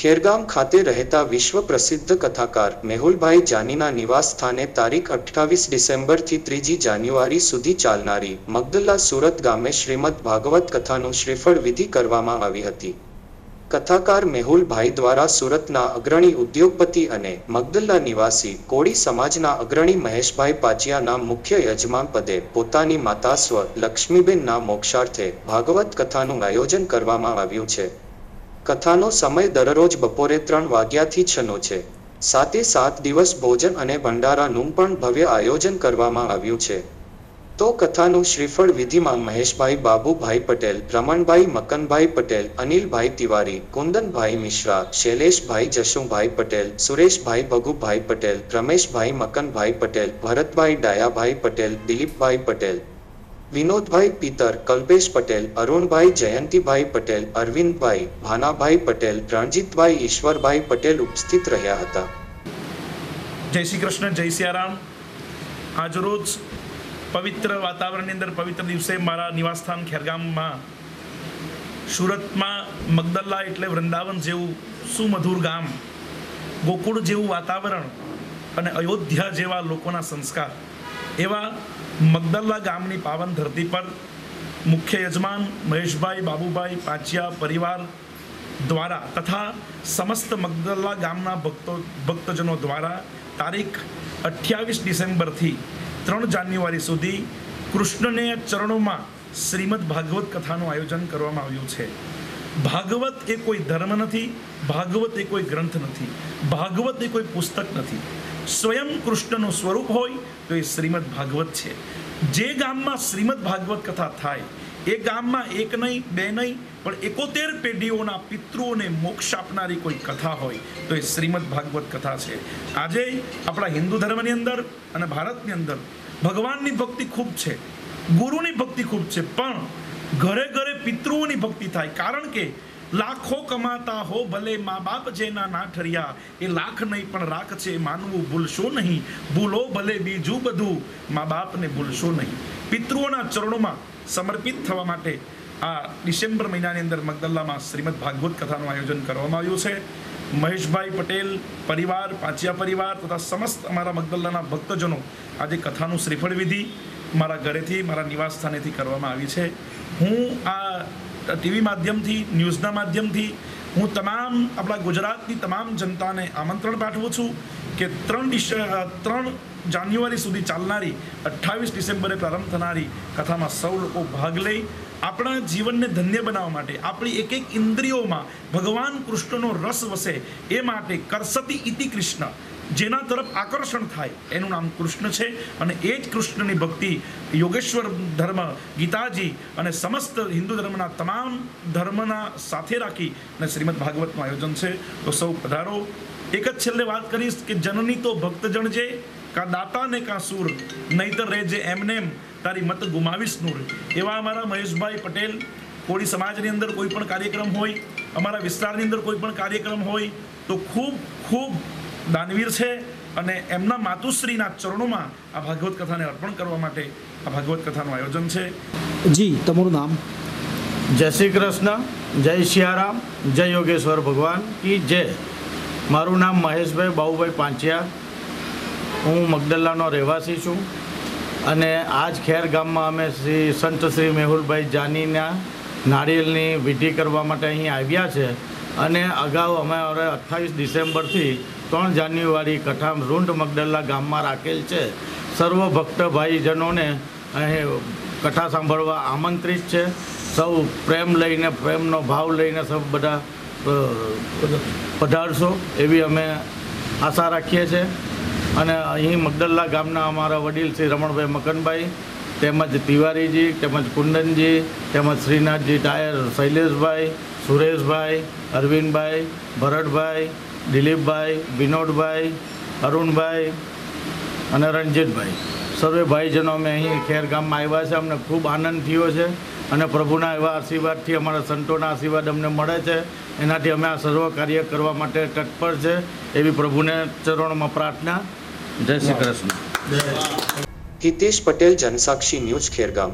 ખેરગામ ખાતે રહેતા વિશ્વ પ્રસિદ્ધ કથાકાર મેહુલભાઈ જાનીના નિવાસ સ્થાને તારીખ અઠ્ઠાવીસ ડિસેમ્બરથી ત્રીજી જાન્યુઆરી સુધી ચાલનારી મગદલ્લા સુરત ગામે શ્રીમદ ભાગવત કથાનું શ્રીફળ વિધિ કરવામાં આવી હતી. કથાકાર મેહુલભાઈ દ્વારા સુરતના અગ્રણી ઉદ્યોગપતિ અને મગદલ્લા નિવાસી કોળી સમાજના અગ્રણી મહેશભાઈ પાચિયાના મુખ્ય યજમાન પદે પોતાની માતા સ્વ લક્ષ્મીબેનના મોક્ષાર્થે ભાગવત કથાનું આયોજન કરવામાં આવ્યું છે. કથાનો સમય દરરોજ બપોરે ત્રણ વાગ્યાથી છનો છે. સાતે સાત દિવસ ભોજન અને ભંડારાનું પણ ભવ્ય આયોજન કરવામાં આવ્યું છે. તો કથાનું શ્રીફળ વિધિમાં મહેશભાઈ બાબુભાઈ પટેલ રમણભાઈ મકનભાઈ પટેલ, અનિલભાઈ તિવારી, કુંદનભાઈ મિશ્રા, શૈલેષભાઈ જશુભાઈ પટેલ, સુરેશભાઈ ભગુભાઈ પટેલ, રમેશભાઈ મકનભાઈ પટેલ, ભરતભાઈ ડાયાભાઈ પટેલ, દિલીપભાઈ પટેલ વિનોદભાઈ પિતર, કલ્પેશ પટેલ, અરુણભાઈ જયંતિભાઈ પટેલ, અરવિંદભાઈ, ભાનાભાઈ પટેલ, રણજીતભાઈ, ઈશ્વરભાઈ પટેલ ઉપસ્થિત રહ્યા હતા. જય શ્રી કૃષ્ણ, જય સિયારામ. આજરોજ પવિત્ર વાતાવરણની અંદર પવિત્ર દિવસે મારા નિવાસસ્થાન ખેરગામમાં સુરતમાં મગદલ્લા એટલે વૃંદાવન જેવું સુમધુર ગામ, ગોકુળ જેવું વાતાવરણ અને અયોધ્યા જેવા લોકોના સંસ્કાર. એવા મગદલ્લા ગામની પાવન ધરતી પર મુખ્ય યજમાન મહેશભાઈ બાબુભાઈ પાંચિયા પરિવાર દ્વારા તથા સમસ્ત મગદલ્લા ગામના ભક્તો, ભક્તજનો દ્વારા તારીખ અઠ્યાવીસ ડિસેમ્બરથી ત્રણ જાન્યુઆરી સુધી કૃષ્ણને ચરણોમાં શ્રીમદ ભાગવત કથાનું આયોજન કરવામાં આવ્યું છે. ભાગવત એ કોઈ ધર્મ નથી, ભાગવત એ કોઈ ગ્રંથ નથી, ભાગવત એ કોઈ પુસ્તક નથી. સ્વયં કૃષ્ણનું સ્વરૂપ હોય તો એ શ્રીમદ ભાગવત છે. જે ગામમાં શ્રીમદ ભાગવત કથા થાય, એ ગામમાં એક નહીં, બે નહીં, પણ એકોતેર પેઢીઓના પિતૃઓને મોક્ષ આપનારી કોઈ કથા હોય તો એ શ્રીમદ ભાગવત કથા છે. આજે આપણા હિન્દુ ધર્મની અંદર અને ભારતની અંદર ભગવાનની ભક્તિ ખૂબ છે, ગુરુની ભક્તિ ખૂબ છે, પણ ઘરે ઘરે પિતૃઓની ભક્તિ થાય. કારણ કે લાખો કમાતા હો ભલે મા બાપ જેના ના ઠર્યા, એ લાખ નહીં પણ રાખ છે માનવું ભૂલશો નહીં. ભૂલો ભલે બીજું બધું મા બાપને ભૂલશો નહીં. પિતૃઓના ચરણોમાં સમર્પિત થવા માટે આ ડિસેમ્બર મહિનાની અંદર મગદલ્લામાં શ્રીમદ ભાગવત કથાનું આયોજન કરવામાં આવ્યું છે. મહેશભાઈ પટેલ, પરિવાર, પાંચિયા પરિવાર તથા સમસ્ત અમારા મગદલ્લાના ભક્તજનો આજે કથાનું શ્રીફળ વિધિ મારા ઘરેથી, મારા નિવાસ સ્થાનેથી કરવામાં આવી છે. હું આ ટીવી માધ્યમથી, ન્યૂઝના માધ્યમથી હું તમામ આપણા ગુજરાતની તમામ જનતાને આમંત્રણ પાઠવું છું કે ત્રણ ડિસે ત્રણ જાન્યુઆરી સુધી ચાલનારી, અઠ્ઠાવીસ ડિસેમ્બરે પ્રારંભ થનારી કથામાં સૌ લોકો ભાગ લઈ આપણા જીવનને ધન્ય બનાવવા માટે, આપણી એક એક ઇન્દ્રિયોમાં ભગવાન કૃષ્ણનો રસ વસે એ માટે કરસતી ઇતિ કૃષ્ણ. જેના તરફ આકર્ષણ થાય, એનું નામ કૃષ્ણ છે. અને એ જ કૃષ્ણની ભક્તિ યોગેશ્વર ધર્મ, ગીતાજી અને સમસ્ત હિન્દુ ધર્મના તમામ ધર્મના સાથે રાખી અને શ્રીમદ ભાગવતનું આયોજન છે. તો સૌ પધારો. એક જ છેલ્લે વાત કરીશ કે જનની તો ભક્તજણ જે કા દાતા ને કાં સૂર, નહીતર રહેજે એમનેમ, તારી મત ગુમાવીશ નૂર. એવા અમારા મહેશભાઈ પટેલ, કોળી સમાજની અંદર કોઈ પણ કાર્યક્રમ હોય, અમારા વિસ્તારની અંદર કોઈ પણ કાર્યક્રમ હોય, તો ખૂબ ખૂબ દાનવીર છે અને એમના માતુશ્રીના ચરણોમાં આ ભાગવત કથાને અર્પણ કરવા માટે આ ભાગવત કથાનું આયોજન છે. જી તમારું નામ? જય શ્રી કૃષ્ણ જય સિયારામ જય યોગેશ્વર ભગવાન કી જય. મારું નામ મહેશભાઈ બાહુભાઈ પાંચિયા. હું મગદલ્લાનો રહેવાસી છું અને આજ ખેર ગામમાં અમે શ્રી સંત શ્રી મેહુલભાઈ જાનીના નારિયેલની વિધિ કરવા માટે અહીં આવ્યા છે અને અગાઉ અમે હવે અઠ્ઠાવીસ ડિસેમ્બરથી ત્રણ જાન્યુઆરી કથા રૂંઢ મગડલ્લા ગામમાં રાખેલ છે. સર્વ ભક્ત ભાઈજનોને અહીં કથા સાંભળવા આમંત્રિત છે. સૌ પ્રેમ લઈને, પ્રેમનો ભાવ લઈને સૌ બધા પધારશો એવી અમે આશા રાખીએ છીએ અને અહીં મગડલ્લા ગામના અમારા વડીલ શ્રી રમણભાઈ મકનભાઈ, તેમજ તિવારીજી, તેમજ કુંદનજી, તેમજ શ્રીનાથજી ટાયર શૈલેષભાઈ, સુરેશભાઈ, અરવિંદભાઈ, ભરતભાઈ દિલીપભાઈ, વિનોદભાઈ, અરુણભાઈ અને રણજીતભાઈ. સર્વે ભાઈજનો અમે અહીં ખેર ગામમાં આવ્યા છે. અમને ખૂબ આનંદ થયો છે અને પ્રભુના એવા આશીર્વાદથી અમારા સંતોના આશીર્વાદ અમને મળે છે. એનાથી અમે આ સર્વ કાર્ય કરવા માટે તત્પર છે. એવી પ્રભુને ચરણોમાં પ્રાર્થના. જય શ્રી કૃષ્ણ. હિતેશ પટેલ, જનસાક્ષી ન્યૂઝ, ખેરગામ.